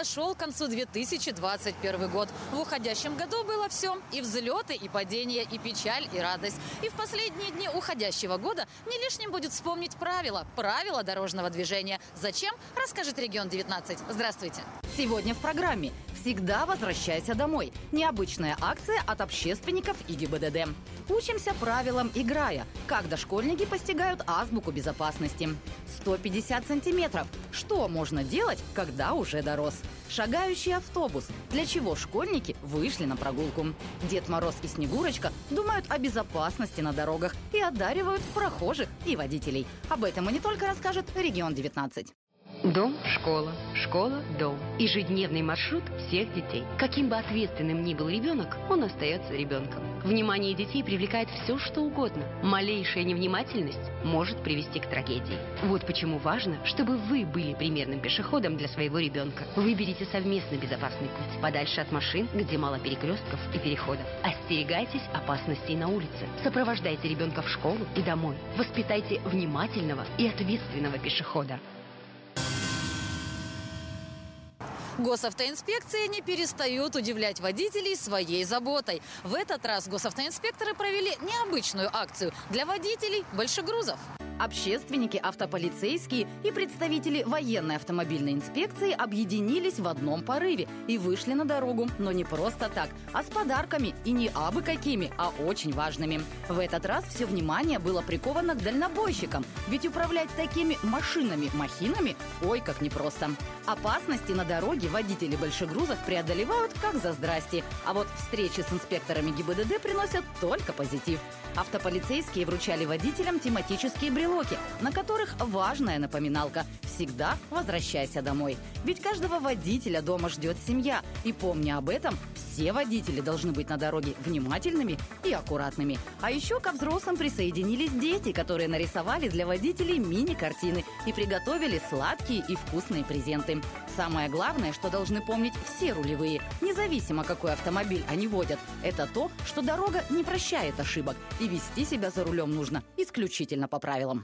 подошел к концу 2021 год. В уходящем году было все. И взлеты, и падения, и печаль, и радость. И в последние дни уходящего года не лишним будет вспомнить правила. Правила дорожного движения. Зачем? Расскажет регион 19. Здравствуйте. Сегодня в программе «Всегда возвращайся домой». Необычная акция от общественников и ГИБДД. Учимся правилам играя. Как дошкольники постигают азбуку безопасности. 150 сантиметров. Что можно делать, когда уже дорос? Шагающий автобус. Для чего школьники вышли на прогулку? Дед Мороз и Снегурочка думают о безопасности на дорогах и одаривают прохожих и водителей. Об этом и не только расскажет регион 19. Дом, школа, школа, дом. Ежедневный маршрут всех детей. Каким бы ответственным ни был ребенок, он остается ребенком. Внимание детей привлекает все, что угодно. Малейшая невнимательность может привести к трагедии. Вот почему важно, чтобы вы были примерным пешеходом для своего ребенка. Выберите совместно безопасный путь, подальше от машин, где мало перекрестков и переходов. Остерегайтесь опасностей на улице. Сопровождайте ребенка в школу и домой. Воспитайте внимательного и ответственного пешехода. Госавтоинспекции не перестают удивлять водителей своей заботой. В этот раз госавтоинспекторы провели необычную акцию для водителей большегрузов. Общественники, автополицейские и представители военной автомобильной инспекции объединились в одном порыве и вышли на дорогу, но не просто так, а с подарками и не абы какими, а очень важными. В этот раз все внимание было приковано к дальнобойщикам, ведь управлять такими машинами-махинами ой как непросто. Опасности на дороге водители большегрузов преодолевают как за здрасте, а вот встречи с инспекторами ГИБДД приносят только позитив. Автополицейские вручали водителям тематические брелоки, на которых важная напоминалка «Всегда возвращайся домой». Ведь каждого водителя дома ждет семья. И помня об этом, все водители должны быть на дороге внимательными и аккуратными. А еще ко взрослым присоединились дети, которые нарисовали для водителей мини-картины и приготовили сладкие и вкусные презенты. Самое главное, что должны помнить все рулевые, независимо какой автомобиль они водят, это то, что дорога не прощает ошибок, и вести себя за рулем нужно исключительно по правилам.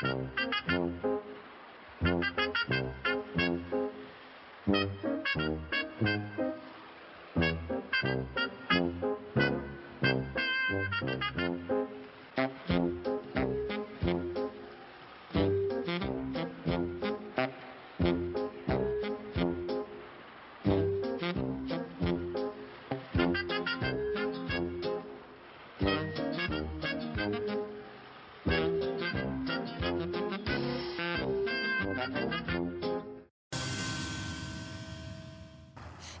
Mm-hmm.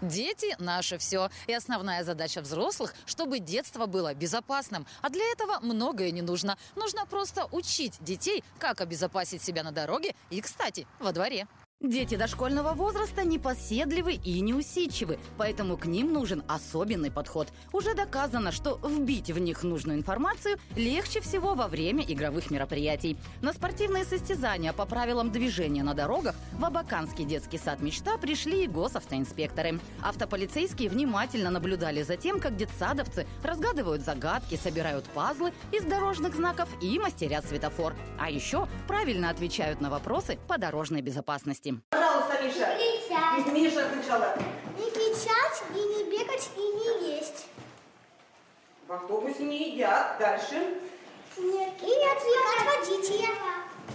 Дети – наше все. И основная задача взрослых, чтобы детство было безопасным. А для этого многое не нужно. Нужно просто учить детей, как обезопасить себя на дороге и, кстати, во дворе. Дети дошкольного возраста непоседливы и неусидчивы, поэтому к ним нужен особенный подход. Уже доказано, что вбить в них нужную информацию легче всего во время игровых мероприятий. На спортивные состязания по правилам движения на дорогах в Абаканский детский сад «Мечта» пришли и госавтоинспекторы. Автополицейские внимательно наблюдали за тем, как детсадовцы разгадывают загадки, собирают пазлы из дорожных знаков и мастерят светофор. А еще правильно отвечают на вопросы по дорожной безопасности. Пожалуйста, Миша. Кричать. Миша сначала. Не кричать, и не бегать, и не есть. В автобусе не едят. Дальше. Нет. И не отвлекать водителя.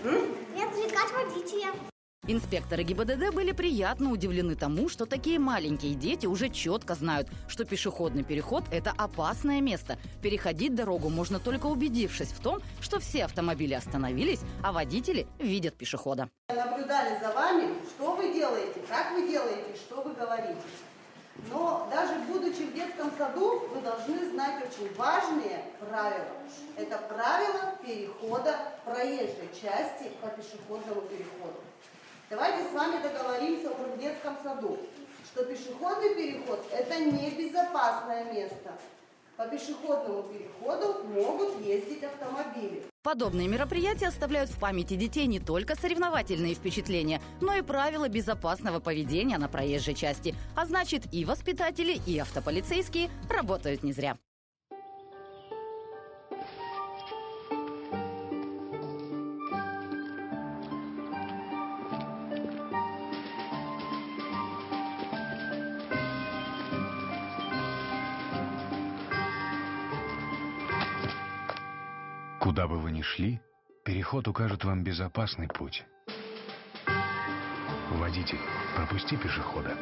М? Не отвлекать водителя. Инспекторы ГИБДД были приятно удивлены тому, что такие маленькие дети уже четко знают, что пешеходный переход – это опасное место. Переходить дорогу можно только убедившись в том, что все автомобили остановились, а водители видят пешехода. Наблюдали за вами, что вы делаете, как вы делаете, что вы говорите. Но даже будучи в детском саду, вы должны знать очень важные правила. Это правила перехода проезжей части по пешеходному переходу. Давайте с вами договоримся в детском саду, что пешеходный переход – это не безопасное место. по пешеходному переходу могут ездить автомобили. Подобные мероприятия оставляют в памяти детей не только соревновательные впечатления, но и правила безопасного поведения на проезжей части. А значит, и воспитатели, и автополицейские работают не зря. Шли, переход укажет вам безопасный путь. Водитель, пропусти пешехода.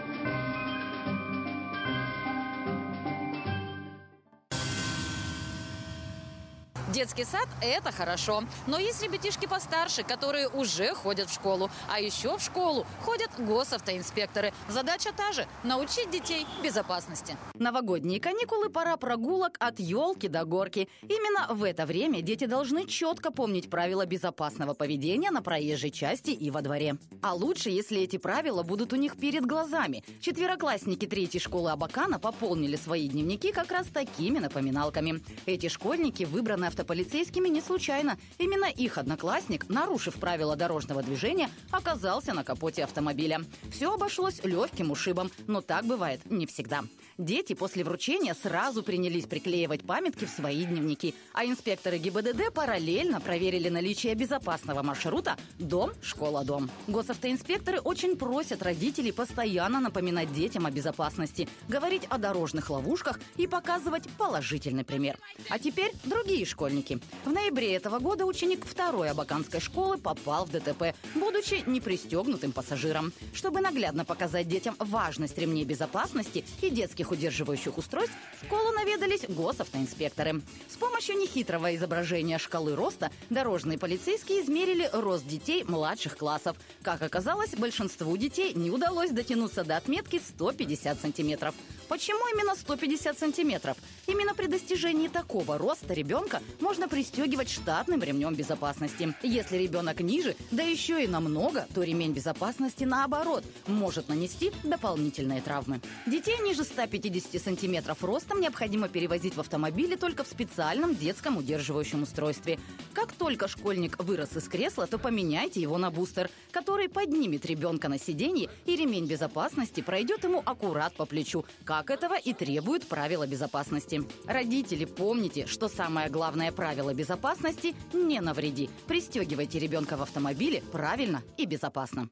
Детский сад – это хорошо. Но есть ребятишки постарше, которые уже ходят в школу. А еще в школу ходят госавтоинспекторы. Задача та же – научить детей безопасности. Новогодние каникулы – пора прогулок от елки до горки. Именно в это время дети должны четко помнить правила безопасного поведения на проезжей части и во дворе. А лучше, если эти правила будут у них перед глазами. Четвероклассники третьей школы Абакана пополнили свои дневники как раз такими напоминалками. Эти школьники выбраны автомобилями автополицейскими не случайно. Именно их одноклассник, нарушив правила дорожного движения, оказался на капоте автомобиля. Все обошлось легким ушибом, но так бывает не всегда. Дети после вручения сразу принялись приклеивать памятки в свои дневники, а инспекторы ГИБДД параллельно проверили наличие безопасного маршрута «Дом, школа, дом». Госавтоинспекторы очень просят родителей постоянно напоминать детям о безопасности, говорить о дорожных ловушках и показывать положительный пример. А теперь другие школьники. В ноябре этого года ученик второй Абаканской школы попал в ДТП, будучи непристегнутым пассажиром. Чтобы наглядно показать детям важность ремней безопасности и детских удерживающих устройств в школу наведались госавтоинспекторы. С помощью нехитрого изображения шкалы роста дорожные полицейские измерили рост детей младших классов. Как оказалось, большинству детей не удалось дотянуться до отметки 150 сантиметров. Почему именно 150 сантиметров? Именно при достижении такого роста ребенка можно пристегивать штатным ремнем безопасности. Если ребенок ниже, да еще и намного, то ремень безопасности наоборот может нанести дополнительные травмы. Детей ниже 150 сантиметров ростом необходимо перевозить в автомобиле только в специальном детском удерживающем устройстве. Как только школьник вырос из кресла, то поменяйте его на бустер, который поднимет ребенка на сиденье и ремень безопасности пройдет ему аккурат по плечу, как этого и требуют правила безопасности. Родители, помните, что самое главное правило безопасности – не навреди. Пристегивайте ребенка в автомобиле правильно и безопасно.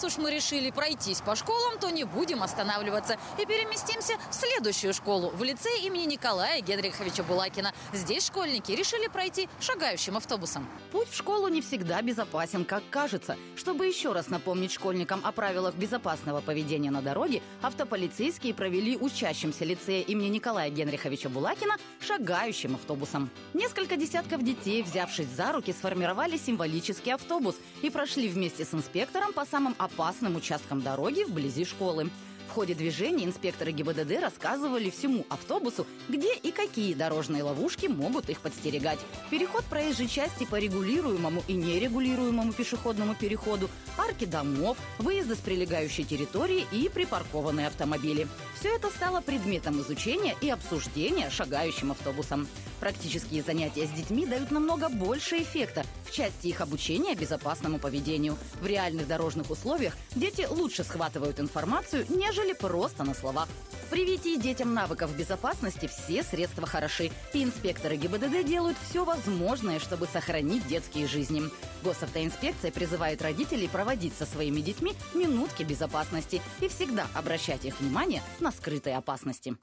Раз уж мы решили пройтись по школам, то не будем останавливаться и переместимся в следующую школу, в лице имени Николая Генриховича Булакина. Здесь школьники решили пройти шагающим автобусом. Путь в школу не всегда безопасен, как кажется. Чтобы еще раз напомнить школьникам о правилах безопасного поведения на дороге, автополицейские провели учащимся лицея имени Николая Генриховича Булакина шагающим автобусом. Несколько десятков детей, взявшись за руки, сформировали символический автобус и прошли вместе с инспектором по самым опасным участкам дороги вблизи школы. В ходе движения инспекторы ГИБДД рассказывали всему автобусу, где и какие дорожные ловушки могут их подстерегать. Переход проезжей части по регулируемому и нерегулируемому пешеходному переходу, арки домов, выезды с прилегающей территории и припаркованные автомобили. Все это стало предметом изучения и обсуждения шагающим автобусом. Практические занятия с детьми дают намного больше эффекта в части их обучения безопасному поведению. В реальных дорожных условиях дети лучше схватывают информацию, нежели просто на словах. В привитии детям навыков безопасности все средства хороши, и инспекторы ГИБДД делают все возможное, чтобы сохранить детские жизни. Госавтоинспекция призывает родителей проводить со своими детьми минутки безопасности и всегда обращать их внимание на скрытые опасности.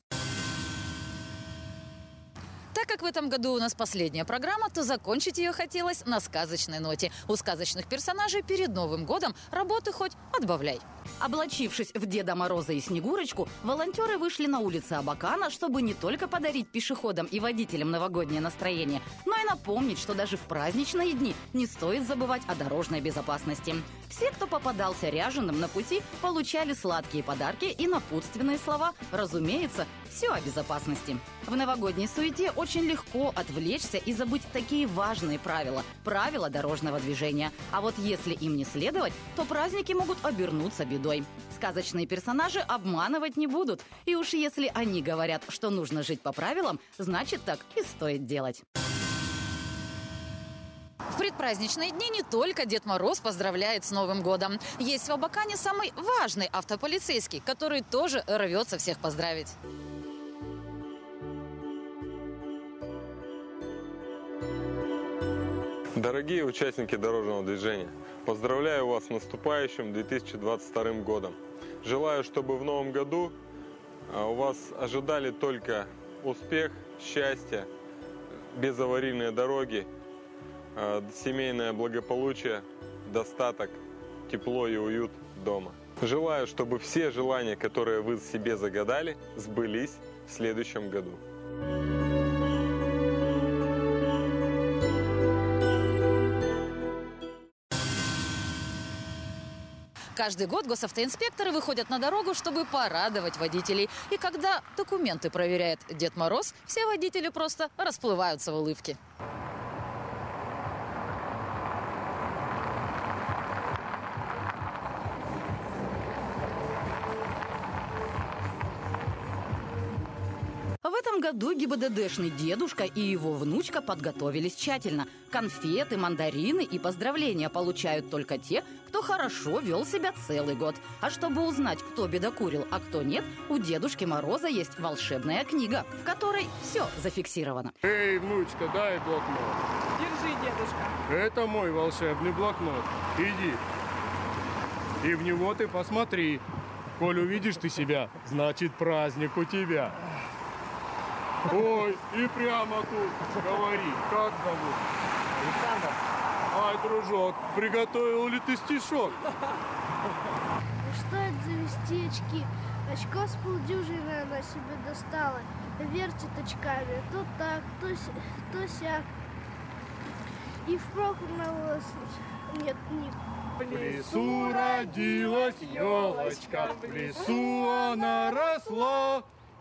Как в этом году у нас последняя программа, то закончить ее хотелось на сказочной ноте. У сказочных персонажей перед Новым годом работы хоть отбавляй. Облачившись в Деда Мороза и Снегурочку, волонтеры вышли на улицы Абакана, чтобы не только подарить пешеходам и водителям новогоднее настроение, но и напомнить, что даже в праздничные дни не стоит забывать о дорожной безопасности. Все, кто попадался ряженым на пути, получали сладкие подарки и напутственные слова, разумеется, все о безопасности. В новогодней суете очень легко отвлечься и забыть такие важные правила, правила дорожного движения. А вот если им не следовать, то праздники могут обернуться бедой. Сказочные персонажи обманывать не будут. И уж если они говорят, что нужно жить по правилам, значит так и стоит делать. В предпраздничные дни не только Дед Мороз поздравляет с Новым годом. Есть в Абакане самый важный автополицейский, который тоже рвется всех поздравить. Дорогие участники дорожного движения, поздравляю вас с наступающим 2022 годом. Желаю, чтобы в новом году а, у вас ожидали только успех, счастье, безаварийные дороги, а, семейное благополучие, достаток, тепло и уют дома. Желаю, чтобы все желания, которые вы себе загадали, сбылись в следующем году. Каждый год госавтоинспекторы выходят на дорогу, чтобы порадовать водителей. И когда документы проверяет Дед Мороз, все водители просто расплываются в улыбке. В этом году ГИБДДшный дедушка и его внучка подготовились тщательно. Конфеты, мандарины и поздравления получают только те, кто хорошо вел себя целый год. А чтобы узнать, кто бедокурил, а кто нет, у Дедушки Мороза есть волшебная книга, в которой все зафиксировано. Эй, внучка, дай блокнот. Держи, дедушка. Это мой волшебный блокнот. Иди. И в него ты посмотри. Коль увидишь ты себя, значит праздник у тебя. Ой, и прямо тут говори, как зовут? Александр. Ай, дружок, приготовил ли ты стишок? Что это за местечки? Очко с полдюжины она себе достала. Вертит очками. То так, то, ся- то сяк. И впрок на волос. Нет, не В лесу родилась елочка, в лесу она росла.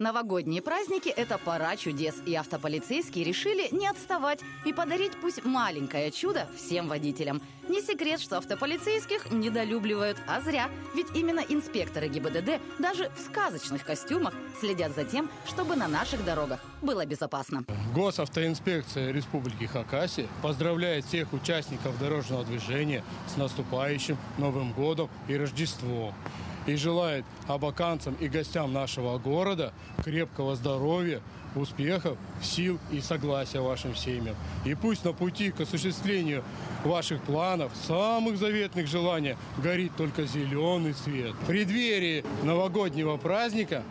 Новогодние праздники – это пора чудес, и автополицейские решили не отставать и подарить пусть маленькое чудо всем водителям. Не секрет, что автополицейских недолюбливают, а зря, ведь именно инспекторы ГИБДД даже в сказочных костюмах следят за тем, чтобы на наших дорогах было безопасно. Госавтоинспекция Республики Хакасия поздравляет всех участников дорожного движения с наступающим Новым годом и Рождеством. И желает абаканцам и гостям нашего города крепкого здоровья, успехов, сил и согласия вашим семьям. И пусть на пути к осуществлению ваших планов, самых заветных желаний, горит только зеленый свет. В преддверии новогоднего праздника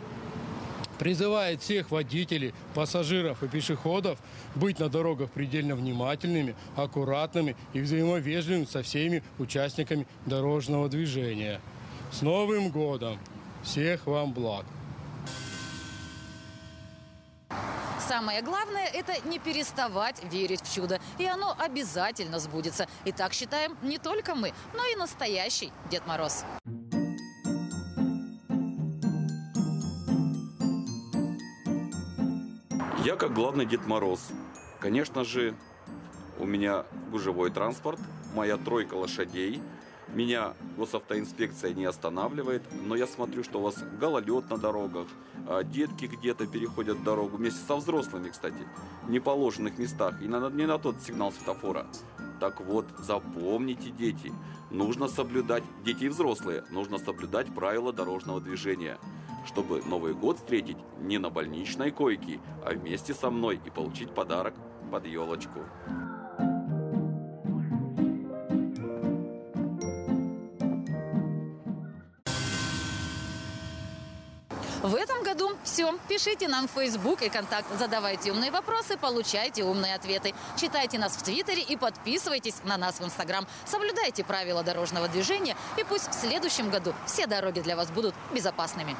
призывает всех водителей, пассажиров и пешеходов быть на дорогах предельно внимательными, аккуратными и взаимовежливыми со всеми участниками дорожного движения. С Новым годом! Всех вам благ! Самое главное – это не переставать верить в чудо. И оно обязательно сбудется. И так считаем не только мы, но и настоящий Дед Мороз. Я как главный Дед Мороз. Конечно же, у меня гужевой транспорт, моя тройка лошадей. Меня госавтоинспекция не останавливает, но я смотрю, что у вас гололед на дорогах, а детки где-то переходят дорогу вместе со взрослыми, кстати, в неположенных местах, и на, не на тот сигнал светофора. Так вот, запомните, дети, нужно соблюдать, дети и взрослые, нужно соблюдать правила дорожного движения, чтобы Новый год встретить не на больничной койке, а вместе со мной и получить подарок под елочку. Все. Пишите нам в Facebook и контакт. Задавайте умные вопросы, получайте умные ответы. Читайте нас в Твиттере и подписывайтесь на нас в Инстаграм. Соблюдайте правила дорожного движения и пусть в следующем году все дороги для вас будут безопасными.